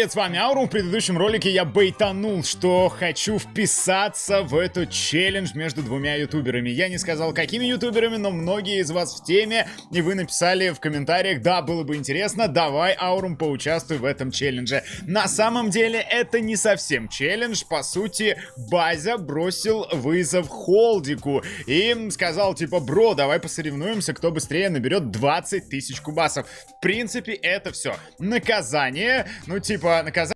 привет, с вами Аурум. В предыдущем ролике я бейтанул, что хочу вписаться в этот челлендж между двумя ютуберами. Я не сказал, какими ютуберами, но многие из вас в теме, и вы написали в комментариях, да, было бы интересно, давай, Аурум, поучаствуй в этом челлендже. На самом деле, это не совсем челлендж, по сути, Базя бросил вызов Холдику и сказал, типа, бро, давай посоревнуемся, кто быстрее наберет 20 тысяч кубасов. В принципе, это все. Наказание ну, типа, наказание...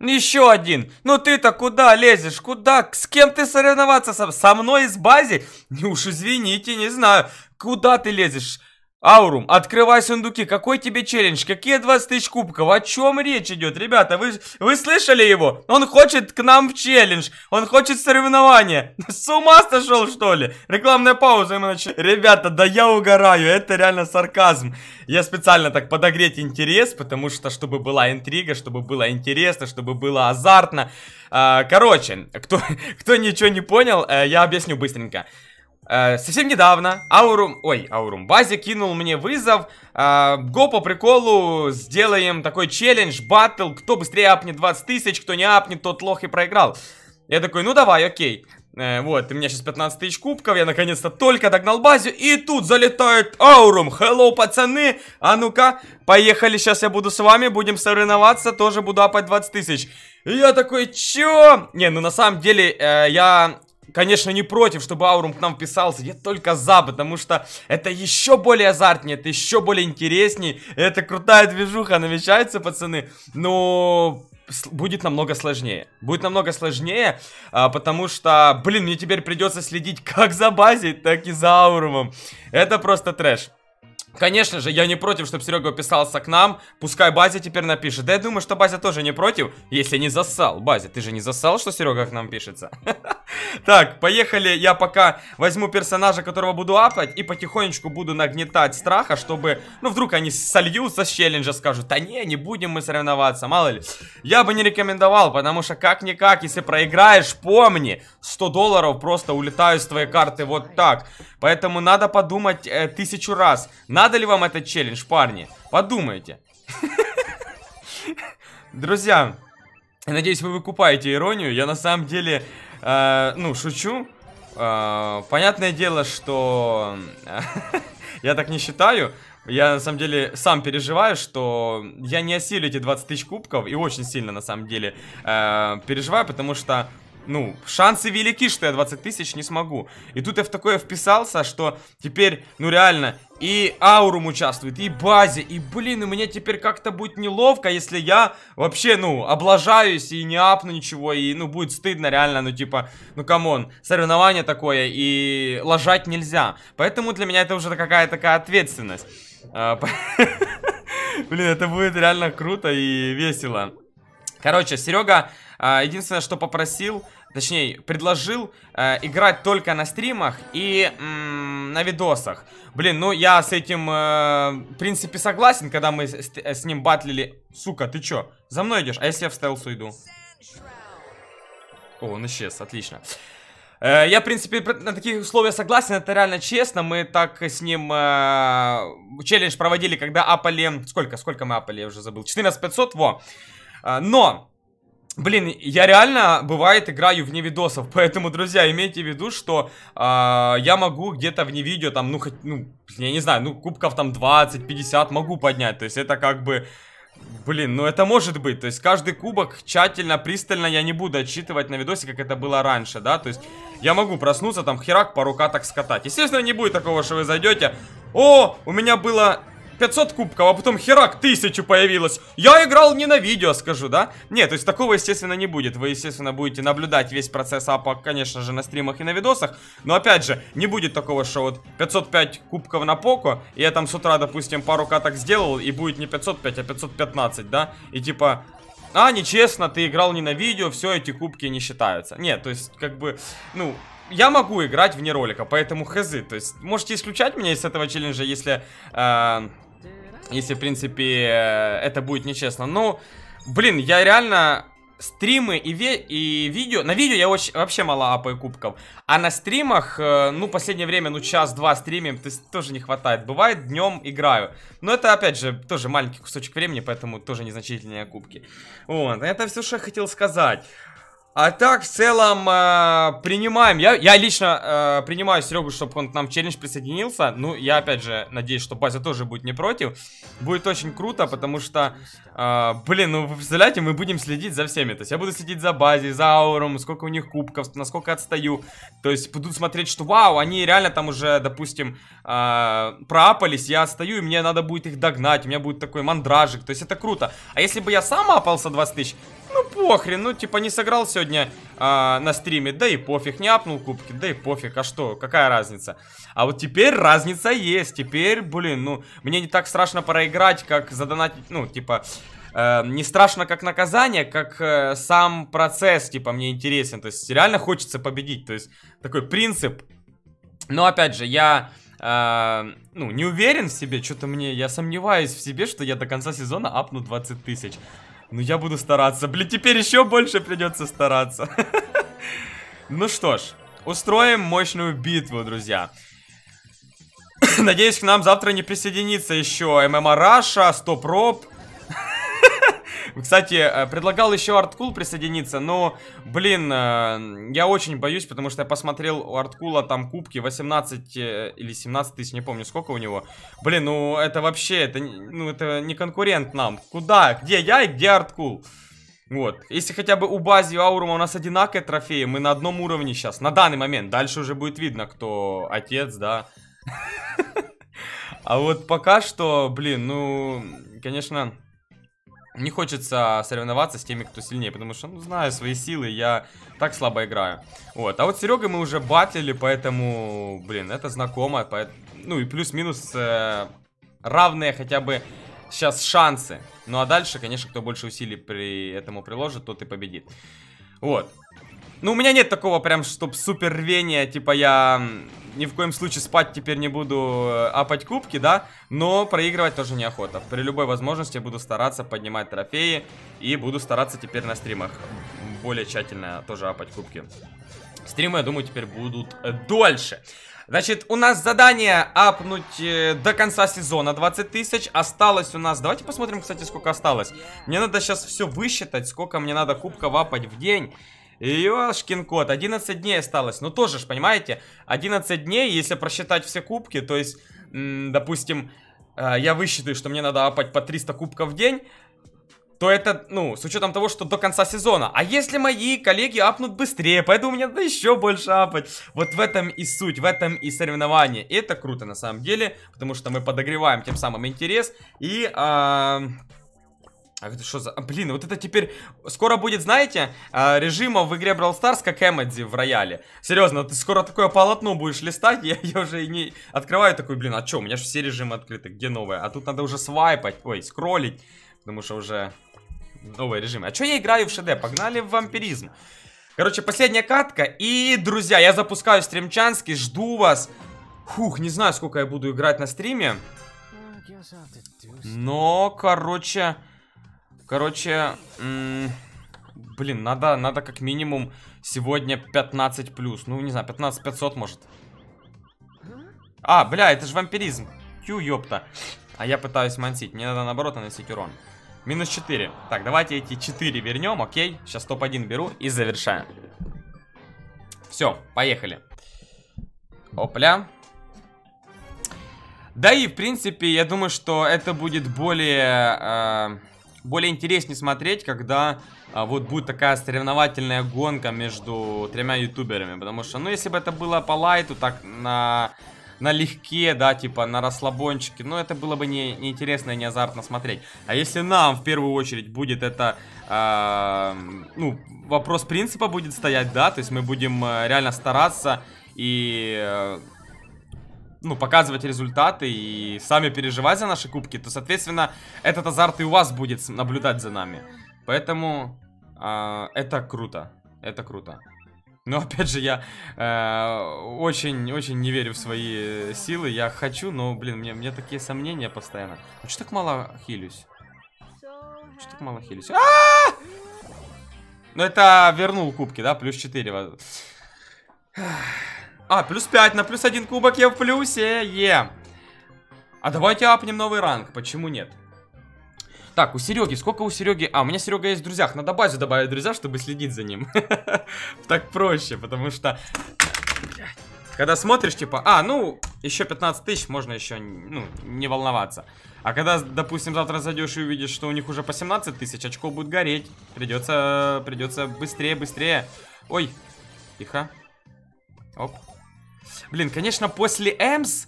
Еще один. Ну ты-то куда лезешь? Куда? С кем ты соревноваться? Со, со мной из бази? Уж извините, не знаю. Куда ты лезешь? Аурум, открывай сундуки. Какой тебе челлендж? Какие 20 тысяч кубков? О чем речь идет? Ребята, вы, вы слышали его? Он хочет к нам в челлендж. Он хочет соревнования. С ума сошел, что ли? Рекламная пауза ему начали. Ребята, да я угораю. Это реально сарказм. Я специально так подогреть интерес, потому что, чтобы была интрига, чтобы было интересно, чтобы было азартно. А, короче, кто, кто ничего не понял, э, я объясню быстренько. Э, совсем недавно Аурум, ой, Аурум, Бази кинул мне вызов э, Го по приколу сделаем такой челлендж, баттл Кто быстрее апнет 20 тысяч, кто не апнет, тот лох и проиграл. Я такой, ну давай, окей. Э, Вот, у меня сейчас 15 тысяч кубков, я наконец-то только догнал Базю И тут залетает Аурум, hello, пацаны А ну-ка, поехали, сейчас я буду с вами, будем соревноваться Тоже буду апать 20 тысяч. Я такой, чё? Не, ну на самом деле, э, я конечно, не против, чтобы Аурум к нам вписался. Я только за, потому что это еще более азартнее, это еще более интереснее. Это крутая движуха намечается, пацаны. Но будет намного сложнее. Будет намного сложнее, а, потому что, блин, мне теперь придется следить как за базой, так и за Аурумом. Это просто трэш. Конечно же, я не против, чтобы Серега писался к нам. Пускай Базя теперь напишет. Да я думаю, что Базя тоже не против, если не засал. Базя, ты же не засал, что Серега к нам пишется? Так, поехали. Я пока возьму персонажа, которого буду апать, и потихонечку буду нагнетать страха, чтобы, ну, вдруг они сольются с челленджа, скажут, да не, не будем мы соревноваться, мало ли. Я бы не рекомендовал, потому что как-никак, если проиграешь, помни, 100 долларов просто улетают с твоей карты вот так. Поэтому надо подумать э, тысячу раз. Надо ли вам этот челлендж, парни? Подумайте. Друзья, надеюсь, вы выкупаете иронию. Я на самом деле, э, ну, шучу. Э, понятное дело, что я так не считаю. Я, на самом деле, сам переживаю, что я не осилю эти 20 тысяч кубков. И очень сильно, на самом деле, э, переживаю, потому что ну, шансы велики, что я 20 тысяч не смогу. И тут я в такое вписался, что теперь, ну реально, и Аурум участвует, и Базе, и, блин, у меня теперь как-то будет неловко, если я вообще, ну, облажаюсь и не апну ничего, и, ну, будет стыдно реально, ну, типа, ну, come on, соревнование такое, и лажать нельзя. Поэтому для меня это уже какая-то такая ответственность. А, блин, это будет реально круто и весело. Короче, Серега единственное, что попросил, точнее, предложил э, играть только на стримах и на видосах. Блин, ну я с этим, э, в принципе, согласен, когда мы с, ним батлили. Сука, ты чё? За мной идешь? А если я в стелс уйду? О, он исчез, отлично. Э, я, в принципе, на таких условиях согласен, это реально честно. Мы так с ним э, челлендж проводили, когда апали... Сколько, сколько мы апали, я уже забыл. 14500, во. Но... Блин, я реально, бывает, играю вне видосов, поэтому, друзья, имейте в виду, что э, я могу где-то вне видео, там, ну, хоть, ну, я не знаю, ну, кубков там 20-50 могу поднять, то есть это как бы, блин, ну, это может быть, то есть каждый кубок тщательно, пристально я не буду отчитывать на видосе, как это было раньше, да, то есть я могу проснуться, там, херак по рука так скатать, естественно, не будет такого, что вы зайдете, о, у меня было 500 кубков, а потом херак, тысячу появилось. Я играл не на видео, скажу, да? Нет, то есть такого, естественно, не будет. Вы, естественно, будете наблюдать весь процесс апа, конечно же, на стримах и на видосах. Но, опять же, не будет такого, что вот 505 кубков на Поко, и я там с утра, допустим, пару каток сделал, и будет не 505, а 515, да? И типа, а, нечестно, ты играл не на видео, все, эти кубки не считаются. Нет, то есть, как бы, ну, я могу играть вне ролика, поэтому хз. То есть, можете исключать меня из этого челленджа, если... Э, если, в принципе, э, это будет нечестно. Но, блин, я реально стримы и, ви и видео... На видео я очень, вообще мало апаю кубков. А на стримах, э, ну, последнее время, ну, час-два стримим, то есть тоже не хватает. Бывает, днем играю. Но это, опять же, тоже маленький кусочек времени, поэтому тоже незначительные кубки. Вот, это все, что я хотел сказать. А так, в целом, э, принимаем. Я, я лично э, принимаю Серегу, чтобы он к нам в челлендж присоединился. Ну, я, опять же, надеюсь, что Базя тоже будет не против. Будет очень круто, потому что, э, блин, ну, вы представляете, мы будем следить за всеми. То есть я буду следить за Базей, за Ауром, сколько у них кубков, насколько отстаю. То есть буду смотреть, что, вау, они реально там уже, допустим, э, проапались, я отстаю, и мне надо будет их догнать. У меня будет такой мандражик. То есть это круто. А если бы я сам апался 20 тысяч, ну похрен, ну типа не сыграл сегодня а, на стриме, да и пофиг, не апнул кубки, да и пофиг, а что, какая разница? А вот теперь разница есть, теперь, блин, ну, мне не так страшно проиграть, как задонатить, ну, типа, э, не страшно как наказание, как э, сам процесс, типа, мне интересен, то есть реально хочется победить, то есть такой принцип. Но опять же, я... Uh, ну, не уверен в себе, что-то мне, я сомневаюсь в себе, что я до конца сезона апну 20 тысяч. Ну, я буду стараться. Блин, теперь еще больше придется стараться. Ну что ж, устроим мощную битву, друзья. Надеюсь, к нам завтра не присоединится еще ММА Раша, Стоп Роб. Кстати, э, предлагал еще Арткул присоединиться, но, блин, э, я очень боюсь, потому что я посмотрел у Арткула там кубки 18 э, или 17 тысяч, не помню сколько у него. Блин, ну это вообще, это, ну, это не конкурент нам. Куда? Где я и где Арткул? Вот. Если хотя бы у Бази и Аурума у нас одинаковые трофеи, мы на одном уровне сейчас, на данный момент. Дальше уже будет видно, кто отец, да. А вот пока что, блин, ну, конечно, не хочется соревноваться с теми, кто сильнее, потому что, ну, знаю свои силы, я так слабо играю. Вот, а вот с Серегой мы уже батлили, поэтому, блин, это знакомо, ну и плюс-минус э, равные хотя бы сейчас шансы. Ну а дальше, конечно, кто больше усилий при этому приложит, тот и победит. Вот. Ну, у меня нет такого прям, чтоб супер рвения, типа я ни в коем случае спать теперь не буду э, апать кубки, да, но проигрывать тоже неохота. При любой возможности буду стараться поднимать трофеи и буду стараться теперь на стримах более тщательно тоже апать кубки. Стримы, я думаю, теперь будут э, дольше. Значит, у нас задание апнуть э, до конца сезона 20 тысяч. Осталось у нас... Давайте посмотрим, кстати, сколько осталось. Мне надо сейчас все высчитать, сколько мне надо кубков апать в день. Ёшкин кот, 11 дней осталось. Ну тоже ж, понимаете, 11 дней, если просчитать все кубки, то есть, допустим, э, я высчитаю, что мне надо апать по 300 кубков в день, то это, ну, с учетом того, что до конца сезона. А если мои коллеги апнут быстрее, поэтому мне надо еще больше апать. Вот в этом и суть, в этом и соревнование. И это круто на самом деле, потому что мы подогреваем тем самым интерес. И, э, а это что за... А, блин, вот это теперь... Скоро будет, знаете, а, режима в игре Brawl Stars, как Эмодзи в рояле. Серьезно, ты скоро такое полотно будешь листать, я, я уже и не открываю такой, блин, а что, у меня же все режимы открыты, где новое? А тут надо уже свайпать, ой, скроллить, потому что уже новые режимы. А что я играю в ШД? Погнали в вампиризм. Короче, последняя катка. И, друзья, я запускаю стримчанский, жду вас. Фух, не знаю, сколько я буду играть на стриме. Но, короче... Короче, блин, надо, надо как минимум сегодня 15 плюс. Ну, не знаю, 15 500 может. А, бля, это же вампиризм. Тю, ёпта. А я пытаюсь мансить. Мне надо, наоборот, наносить урон. Минус 4. Так, давайте эти 4 вернем, окей? Сейчас топ-1 беру и завершаем. Все, поехали. Опля. Да и, в принципе, я думаю, что это будет более... Э более интереснее смотреть, когда а, вот будет такая соревновательная гонка между тремя ютуберами. Потому что, ну, если бы это было по лайту, так на налегке, да, типа на расслабончике, ну, это было бы не, не и не азартно смотреть. А если нам в первую очередь будет это, э, ну, вопрос принципа будет стоять, да, то есть мы будем э, реально стараться и... Ну, показывать результаты и сами переживать за наши кубки, то, соответственно, этот азарт и у вас будет наблюдать за нами. Поэтому э, это круто. Это круто. Но, опять же, я очень-очень э, не верю в свои силы. Я хочу, но, блин, мне, мне такие сомнения постоянно. А что так мало хилюсь? Что так мало хилюсь? А -а -а! Ну, это вернул кубки, да? Плюс 4. А, плюс 5 на плюс 1 кубок я в плюсе. Е. А давайте апнем новый ранг. Почему нет? Так, у Сереги, сколько у Сереги? А, у меня Серега есть в друзьях. Надо базу добавить друзья, чтобы следить за ним. Так проще, потому что... Когда смотришь, типа, а, ну, еще 15 тысяч, можно еще, ну, не волноваться. А когда, допустим, завтра зайдешь и увидишь, что у них уже по 17 тысяч, очко будет гореть. Придется, придется быстрее, быстрее. Ой, тихо. Оп. Блин, конечно, после Эмс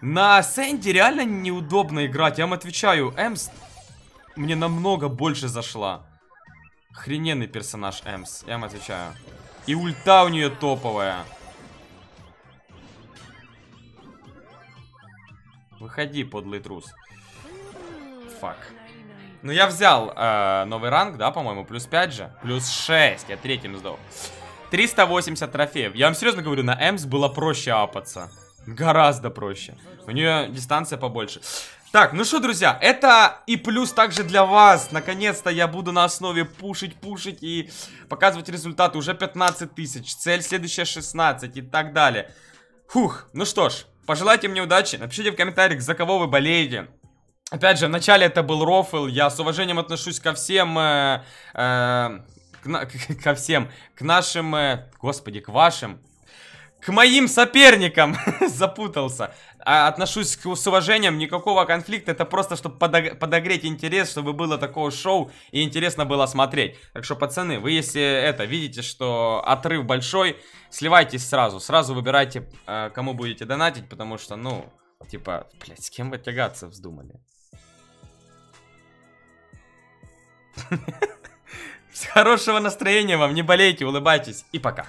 на Сэнди реально неудобно играть. Я вам отвечаю, Эмс мне намного больше зашла. Охрененный персонаж Эмс, я вам отвечаю. И ульта у нее топовая. Выходи, подлый трус. Фак. Ну, я взял э, новый ранг, да, по-моему, плюс 5 же. Плюс 6, я третьим сдал. 380 трофеев. Я вам серьезно говорю, на Эмс было проще апаться. Гораздо проще. У нее дистанция побольше. Так, ну что, друзья, это и плюс также для вас. Наконец-то я буду на основе пушить, пушить и показывать результаты. Уже 15 тысяч, цель следующая 16 и так далее. Фух, ну что ж, пожелайте мне удачи. Напишите в комментариях, за кого вы болеете. Опять же, вначале это был рофл. Я с уважением отношусь ко всем... Э, э, к, ко всем. К нашим... Э, господи, к вашим к моим соперникам запутался. А, отношусь к, с уважением, никакого конфликта, это просто, чтобы подог подогреть интерес, чтобы было такое шоу и интересно было смотреть. Так что, пацаны, вы если это, видите, что отрыв большой, сливайтесь сразу, сразу выбирайте, э, кому будете донатить, потому что, ну, типа, блядь, с кем вы тягаться вздумали? Хорошего настроения вам, не болейте, улыбайтесь и пока.